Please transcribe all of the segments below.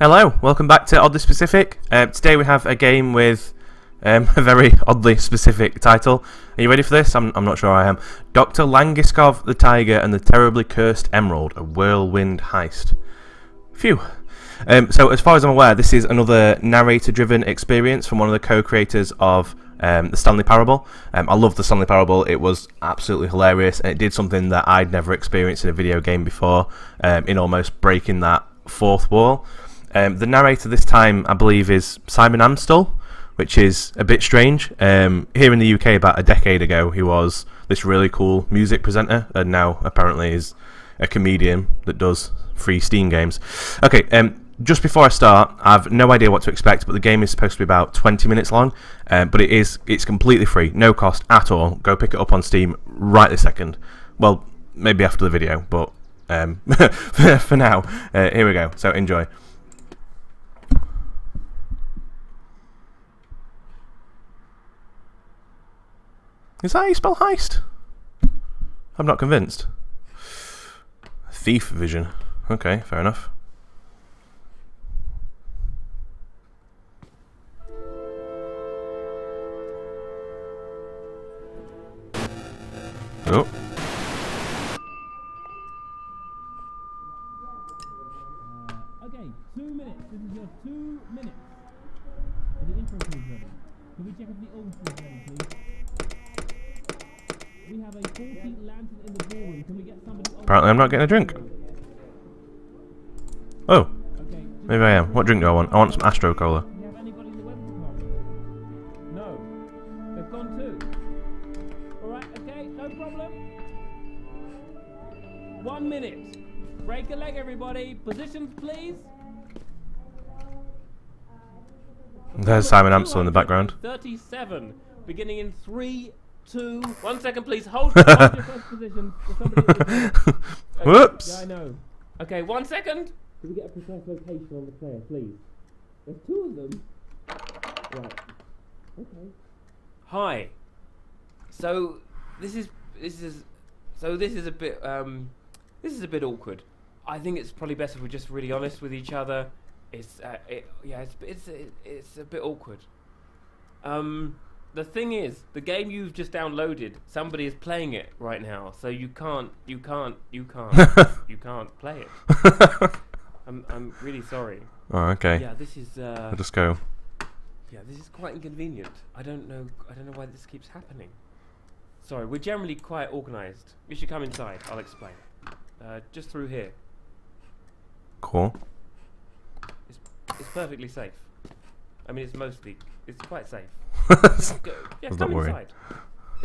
Hello, welcome back to Oddly Specific. Uh, today we have a game with um, a very oddly specific title. Are you ready for this? I'm, I'm not sure I am. Dr. Langeskov the Tiger and the Terribly Cursed Emerald, a whirlwind heist. Phew. Um, so, as far as I'm aware, this is another narrator driven experience from one of the co creators of um, the Stanley Parable. Um, I love the Stanley Parable, it was absolutely hilarious and it did something that I'd never experienced in a video game before, um, in almost breaking that fourth wall. Um, the narrator this time, I believe, is Simon Amstell, which is a bit strange. Um, here in the UK, about a decade ago, he was this really cool music presenter, and now apparently is a comedian that does free Steam games. Okay, um, just before I start, I've no idea what to expect, but the game is supposed to be about 20 minutes long. Um, but it is it's completely free, no cost at all. Go pick it up on Steam right this second. Well, maybe after the video, but um, for now, uh, here we go. So enjoy. Is that how you spell heist? I'm not convinced. Thief vision. Okay, fair enough. I'm not getting a drink. Oh, maybe I am. What drink do I want? I want some Astro Cola. we have anybody in the weapons department? No. They've gone too. Alright, okay, no problem. One minute. Break a leg, everybody. Positions, please. There's Simon Amstell in the background. 37. Beginning in three, two, one second, please. Hold, hold your first position. for somebody to- Okay, Whoops. Yeah, I know. Okay, one second. Can we get a precise location on the player, please? There's two of them. Right. Okay. Hi. So this is this is so this is a bit um this is a bit awkward. I think it's probably best if we're just really honest with each other. It's uh, it, yeah, it's it's it's a bit awkward. Um, the thing is, the game you've just downloaded, somebody is playing it right now, so you can't, you can't, you can't, you can't play it. I'm I'm really sorry. Oh, okay. Yeah, this is uh, I'll just go. yeah, this is quite inconvenient. I don't know. I don't know why this keeps happening. Sorry, we're generally quite organised. You should come inside. I'll explain. Uh, just through here. Cool. It's perfectly safe. I mean, it's mostly. It's quite safe. That's Go, yeah, Not come worried. inside.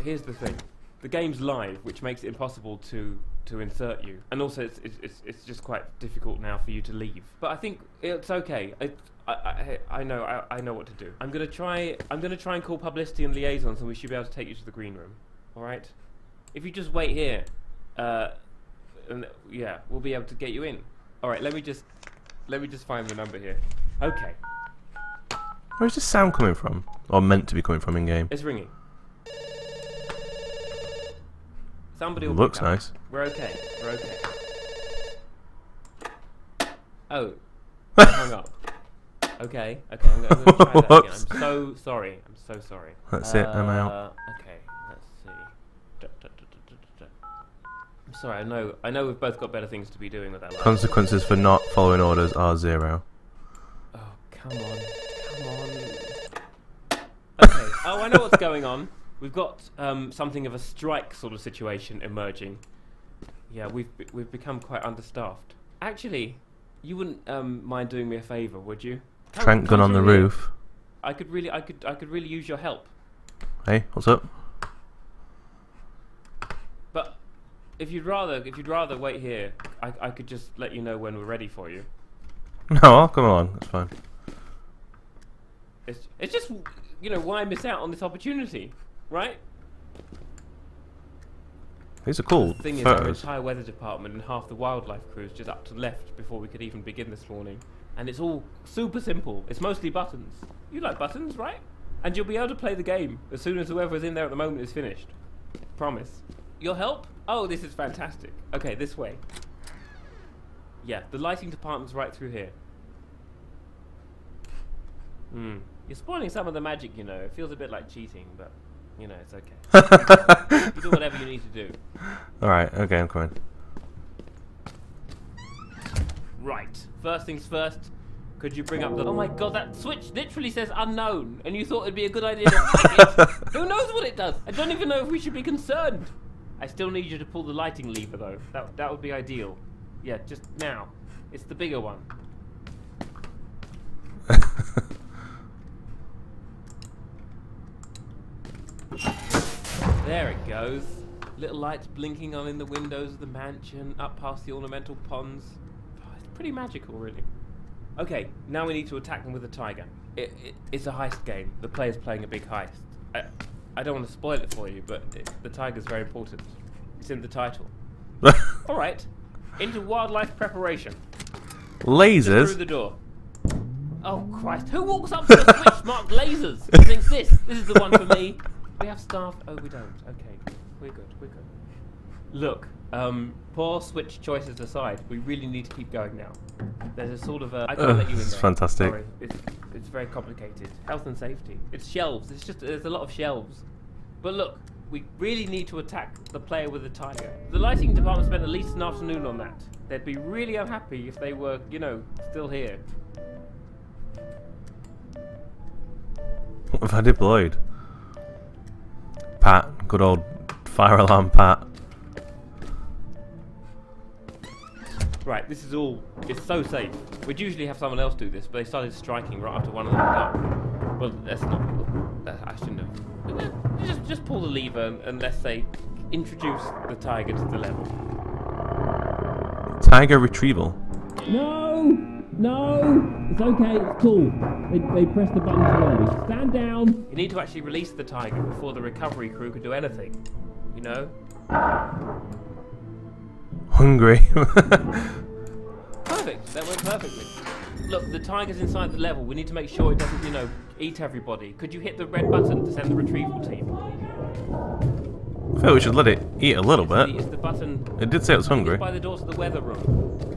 Here's the thing: the game's live, which makes it impossible to to insert you, and also it's it's, it's, it's just quite difficult now for you to leave. But I think it's okay. It, I, I I know I, I know what to do. I'm gonna try. I'm gonna try and call publicity and liaisons, and we should be able to take you to the green room. All right? If you just wait here, uh, and yeah, we'll be able to get you in. All right. Let me just let me just find the number here. Okay, Where's this sound coming from? Or meant to be coming from in game? it's ringing. Somebody will Looks nice. We're okay. We're okay. Oh, I hung up. Okay, okay. I'm gonna, I'm gonna try that again. I'm so sorry. I'm so sorry. That's it, I'm out. Uh, Okay, let's see. Da, da, da. I'm sorry. I know. I know we've both got better things to be doing with our lives. Consequences for not following orders are zero. Oh, come on. Come on. Okay. Oh, I know what's going on. We've got um, something of a strike sort of situation emerging. Yeah, we've be- we've become quite understaffed. Actually, you wouldn't um, mind doing me a favour, would you? Come- Trank gun on the through roof. I could really, I could, I could really use your help. Hey, what's up? But if you'd rather, if you'd rather wait here, I, I could just let you know when we're ready for you. No, I'll come along. That's fine. It's, it's just, you know, why miss out on this opportunity, right? These are cool The thing is, our photos. entire weather department and half the wildlife crew is just up to left before we could even begin this morning. And it's all super simple. It's mostly buttons. You like buttons, right? And you'll be able to play the game as soon as whoever is in there at the moment is finished. Promise. Your help? Oh, this is fantastic. Okay, this way. Yeah, the lighting department's right through here. Hmm. You're spoiling some of the magic, you know. It feels a bit like cheating, but you know it's okay. you do whatever you need to do. All right. Okay, I'm coming. Right. First things first. Could you bring up the? Oh my god, that switch literally says unknown, and you thought it'd be a good idea to. Who knows what it does? I don't even know if we should be concerned. I still need you to pull the lighting lever though. That that would be ideal. Yeah, just now. It's the bigger one. There it goes. Little lights blinking on in the windows of the mansion, up past the ornamental ponds. Oh, it's pretty magical, really. Okay, now we need to attack them with a tiger. It, it, it's a heist game. The player's playing a big heist. I, I don't want to spoil it for you, but it, the tiger's very important. It's in the title. All right, into wildlife preparation. Lasers. Through the door. Oh Christ! Who walks up to a switch marked lasers and thinks this? This is the one for me. We have staff. Oh, we don't. Okay, we're good. We're good. Look, um, poor switch choices aside, we really need to keep going now. There's a sort of a. I can't Ugh, let you in it's there. fantastic. Sorry. It's it's very complicated. Health and safety. It's shelves. It's just there's a lot of shelves. But look, we really need to attack the player with the tiger. The lighting department spent at least an afternoon on that. They'd be really unhappy if they were, you know, still here. What have I deployed? Pat, good old fire alarm Pat. Right, this is all. It's so safe. We'd usually have someone else do this, but they started striking right after one of them got up. Well, that's not. That, I shouldn't have. Just, just pull the lever and, and let's say introduce the tiger to the level. Tiger retrieval. No, no, it's okay, it's cool. They, they pressed the button too early. Stand down. You need to actually release the tiger before the recovery crew could do anything. You know. Hungry. Perfect. That went perfectly. Look, the tiger's inside the level. We need to make sure it doesn't, you know, eat everybody. Could you hit the red button to send the retrieval team? I feel we should let it eat a little It's the, bit. it's the button It did say it was hungry. by the door to the weather room.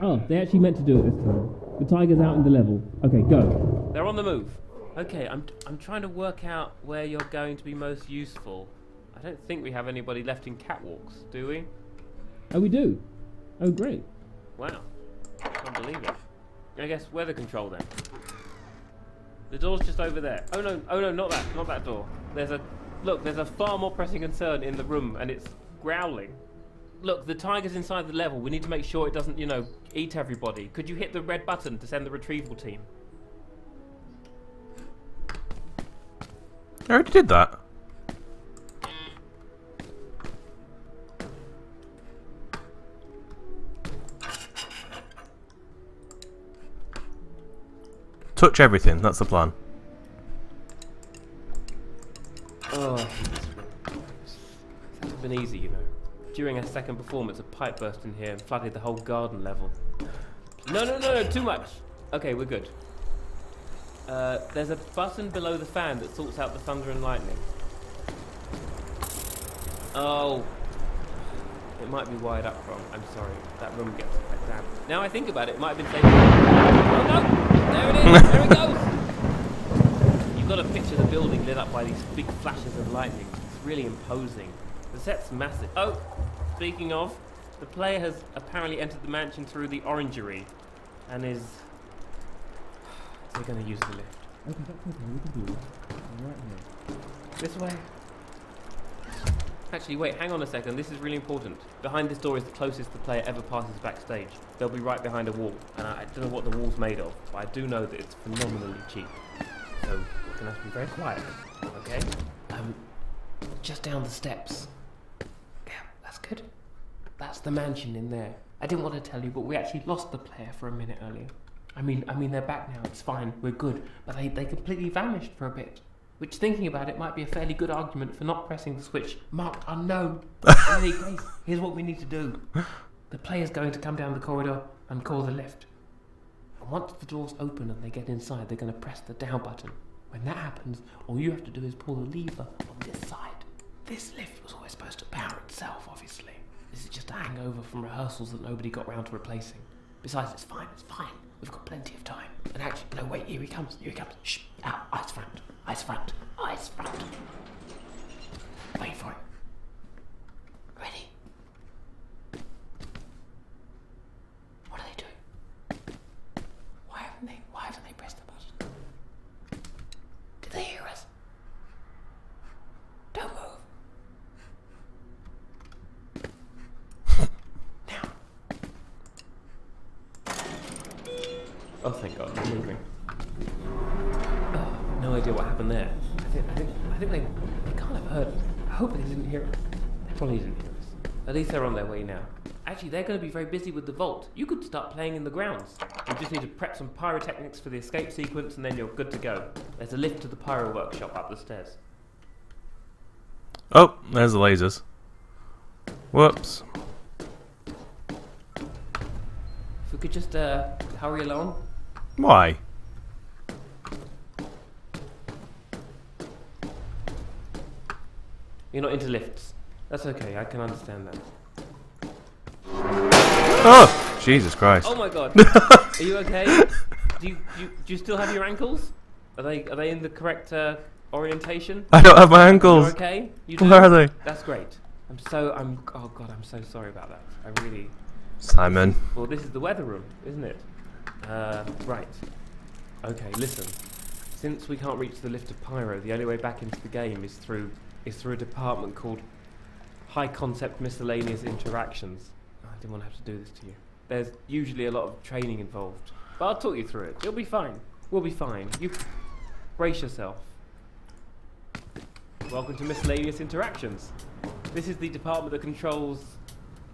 Oh, they actually meant to do it this time. The tiger's out in the level. Okay, go. They're on the move. Okay, I'm I'm trying to work out where you're going to be most useful. I don't think we have anybody left in catwalks, do we? Oh, we do. Oh, great. Wow. Can't believe it. I guess weather control then. The door's just over there. Oh no, oh no, not that, not that door. There's a look, there's a far more pressing concern in the room and it's growling. Look, the tiger's inside the level. We need to make sure it doesn't, you know, eat everybody. Could you hit the red button to send the retrieval team? I already did that. Touch everything, that's the plan. During a second performance, a pipe burst in here and flooded the whole garden level. No, no, no, no, too much. Okay, we're good. Uh, there's a button below the fan that sorts out the thunder and lightning. Oh. It might be wired up wrong. I'm sorry. That room gets quite damp. Now I think about it, it might have been safe. Oh no! There it is! There it goes! You've got to picture of the building lit up by these big flashes of lightning. It's really imposing. The set's massive. Oh, speaking of, the player has apparently entered the mansion through the orangery and is. They're to use the lift. Okay, that's okay. We can do. Right here. This way. Actually, wait, hang on a second. This is really important. Behind this door is the closest the player ever passes backstage. They'll be right behind a wall, and I I don't know what the wall's made of, but I do know that it's phenomenally cheap. So we're gonna have to be very quiet, okay? Um, just down the steps. That's the mansion in there. I didn't want to tell you, but we actually lost the player for a minute earlier. I mean, I mean, they're back now. It's fine. We're good. But they, they completely vanished for a bit. Which, thinking about it, might be a fairly good argument for not pressing the switch marked unknown. In any case, here's what we need to do. The player's going to come down the corridor and call the lift. And once the doors open and they get inside, they're going to press the down button. When that happens, all you have to do is pull the lever on this side. This lift was always supposed to power itself, obviously. This is just a hangover from rehearsals that nobody got round to replacing. Besides, it's fine, it's fine. We've got plenty of time. And actually, No, wait, here he comes. Here he comes. Shh. Out. Eyes front. Eyes front. Eyes front. Wait for it. Ready? What are they doing? Why haven't they? Why haven't they pressed the button? Did they hear us? Don't move. now. Oh, thank God, they're moving. Oh, no idea what happened there. I think, I think, I think they, they can't have heard. I hope they didn't hear us. They probably didn't hear us. At least they're on their way now. Actually, they're going to be very busy with the vault. You could start playing in the grounds. You just need to prep some pyrotechnics for the escape sequence, and then you're good to go. There's a lift to the pyro workshop up the stairs. Oh, there's the lasers. Whoops. If we could just uh, hurry along. Why? You're not into lifts. That's okay. I can understand that. Oh, Jesus Christ. Oh my God. Are you okay? Do you, do you do you still have your ankles? Are they are they in the correct uh, orientation? I don't have my You're ankles. okay? You? Where are they? That's great. I'm so I'm oh god I'm so sorry about that. I really Simon. well this is the weather room, isn't it? Uh, right. Okay, listen. Since we can't reach the lift of Pyro, the only way back into the game is through is through a department called High Concept Miscellaneous Interactions. I didn't want to have to do this to you. There's usually a lot of training involved, but I'll talk you through it. You'll be fine. We'll be fine. You brace yourself. Welcome to Miscellaneous Interactions. This is the department that controls,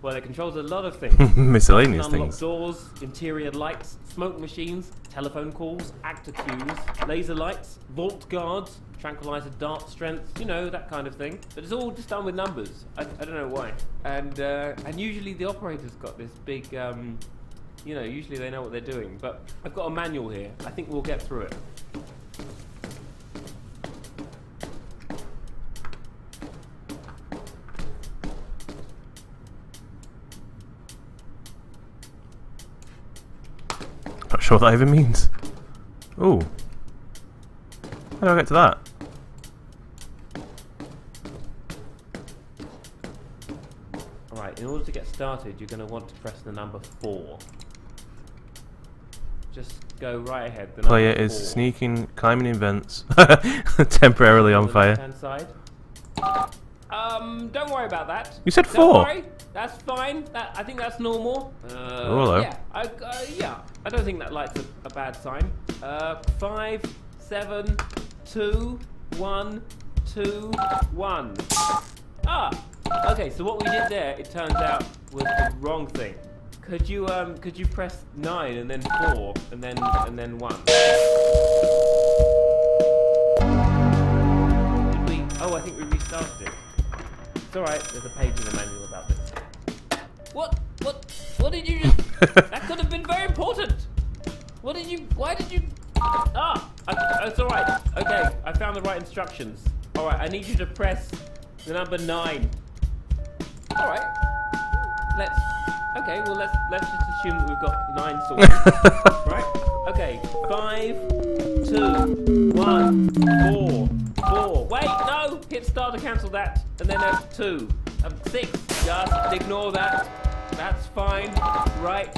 well, it controls a lot of things. Miscellaneous things. doors, interior lights, smoke machines, telephone calls, actor cues, laser lights, vault guards, tranquilizer dart strength, you know, that kind of thing. But it's all just done with numbers. I, I don't know why. And uh, and usually the operator's got this big, um, you know, usually they know what they're doing. But I've got a manual here. I think we'll get through it. Sure what that even means. Ooh. How do I get to that? Alright, in order to get started, you're going to want to press the number 4. Just go right ahead. The Player number is four. sneaking, climbing in vents, temporarily on the fire. side. Um, don't worry about that. You said Don't four. worry, that's fine. That, I think that's normal. Uh, Oh, hello. Yeah, I, uh, yeah. I don't think that light's a, a bad sign. Uh, five, seven, two, one, two, one. Ah. Okay, so what we did there, it turns out, was the wrong thing. Could you um, could you press nine and then four and then and then one? Did we? Oh, I think we restarted it. It's alright, there's a page in the manual about this. What? What? What did you just... that could have been very important! What did you... Why did you... Ah! I, it's alright. Okay, I found the right instructions. Alright, I need you to press the number 9. Alright. Let's... Okay, well let's let's just assume that we've got 9 sorted. right? Okay, five, two, one, four, four. Wait, no! Hit star to cancel that, and then there's two. Um, six. Just ignore that. That's fine. Right.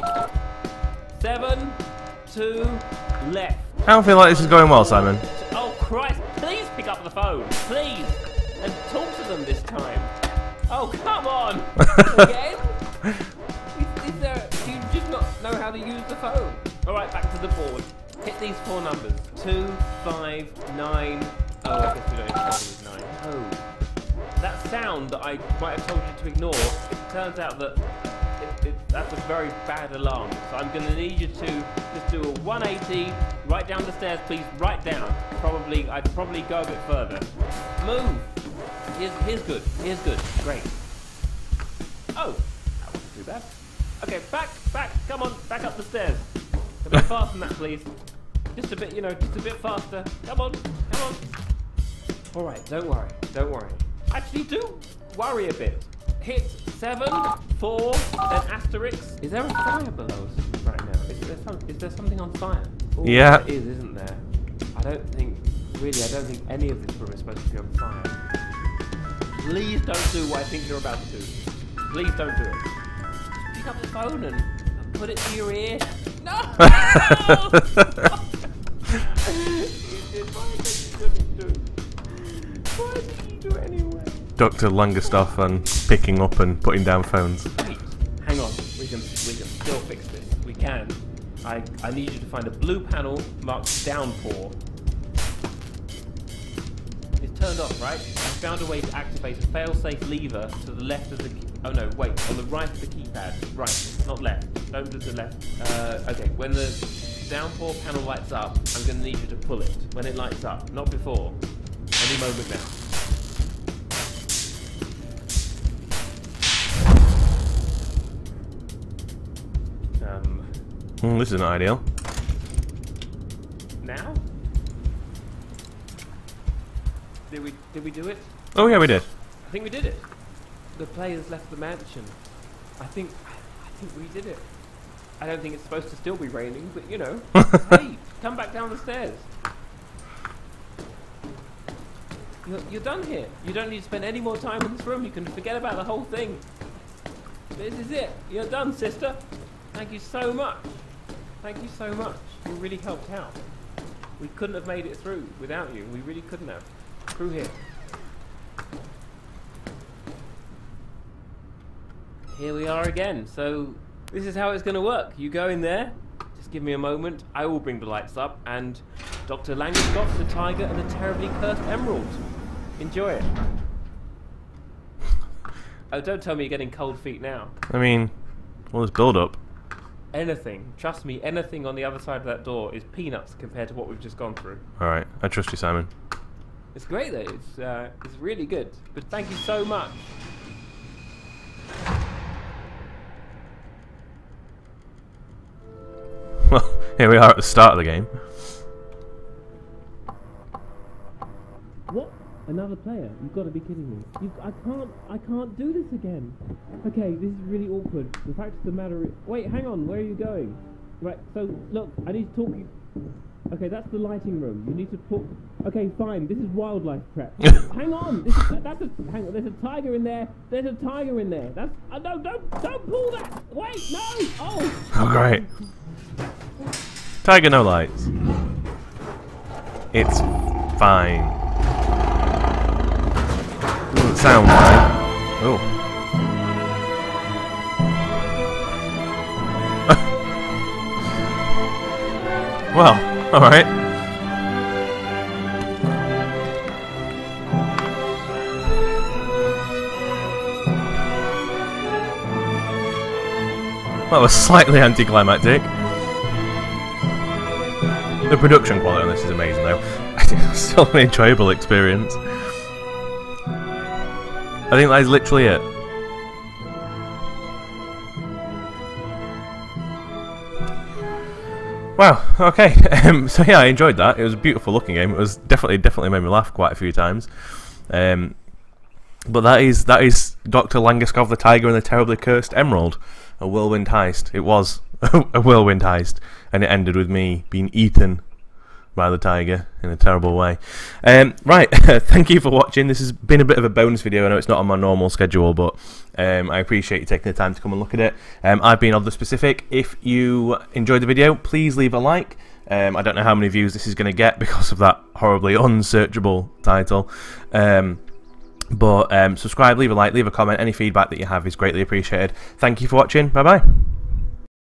Seven, two, left. I don't feel like this is going well, Simon. Oh Christ! Please pick up the phone, please, and talk to them this time. Oh come on! Again? Is, is there? Do you just not know how to use the phone? All right, back to the board. Hit these four numbers: two, five, nine. Oh, I guess we don't to nine. Oh, that sound that I might have told you to ignore. It turns out that it, it, that's a very bad alarm. So I'm going to need you to just do a 180, right down the stairs, please. Right down. Probably, I'd probably go a bit further. Move. Here's, here's good. Here's good. Great. Oh, that wasn't too bad. Okay, back, back. Come on, back up the stairs. A bit faster than that, please. Just a bit, you know, just a bit faster. Come on, come on. All right, don't worry, don't worry. Actually, do worry a bit. Hit seven, four, then asterisk. Is there a fire below us right now? Is there, some, is there something on fire? all Yeah. there is, isn't there? I don't think, really, I don't think any of this room is supposed to be on fire. Please don't do what I think you're about to do. Please don't do it. Pick up the phone and, and put it to your ear. No! Dr. Langeskov and picking up and putting down phones. Wait, hang on. We can we can still fix this. We can. I I need you to find a blue panel marked downpour. It's turned off, right? I found a way to activate a fail-safe lever to the left of the. Key- oh no, wait, on the right of the keypad. Right, not left. Don't do the left. Uh, okay, when the downpour panel lights up, I'm going to need you to pull it. When it lights up, not before. Any moment now. Hmm, this isn't ideal. now? Did we did we do it? Oh yeah, we did. I think we did it. The players left the mansion. I think I think we did it. I don't think it's supposed to still be raining, but you know. hey, come back down the stairs. You're, you're done here. You don't need to spend any more time in this room. You can forget about the whole thing. This is it. You're done, sister. Thank you so much. Thank you so much. You really helped out. We couldn't have made it through without you. We really couldn't have. Through here. Here we are again. So this is how it's going to work. You go in there. Just give me a moment. I will bring the lights up, and Dr. Langeskov, the tiger, and the terribly cursed emerald. Enjoy it. Oh, don't tell me you're getting cold feet now. I mean, all this build up. Anything, trust me, anything on the other side of that door is peanuts compared to what we've just gone through. Alright, I trust you, Simon. It's great though. It's uh, it's really good. But thank you so much. Well, here we are at the start of the game. Another player? You've got to be kidding me. You, I can't. I can't do this again. Okay, this is really awkward. The fact of the matter is, wait, hang on. Where are you going? Right. So look, I need to talk. You. Okay, that's the lighting room. You need to talk. Okay, fine. This is wildlife prep. hang on. This is, that's a. Hang on. There's a tiger in there. There's a tiger in there. That's. Uh, no, don't, don't pull that. Wait, no. Oh. Oh, great. Tiger, no lights. It's fine. Doesn't sound right. Oh. well, alright. Well, was slightly anticlimactic. The production quality on this is amazing, though. Still an enjoyable experience. I think that is literally it. Wow. Okay. Um, so yeah, I enjoyed that. It was a beautiful looking game. It was definitely, definitely made me laugh quite a few times. Um, but that is that is Doctor Langeskov the Tiger and the Terribly Cursed Emerald, a whirlwind heist. It was a whirlwind heist, and it ended with me being eaten by the tiger in a terrible way. Um, right, thank you for watching. This has been a bit of a bonus video. I know it's not on my normal schedule, but um, I appreciate you taking the time to come and look at it. Um, I've been Oddly Specific. If you enjoyed the video, please leave a like. Um, I don't know how many views this is going to get because of that horribly unsearchable title. Um, but um, subscribe, leave a like, leave a comment. Any feedback that you have is greatly appreciated. Thank you for watching. Bye bye.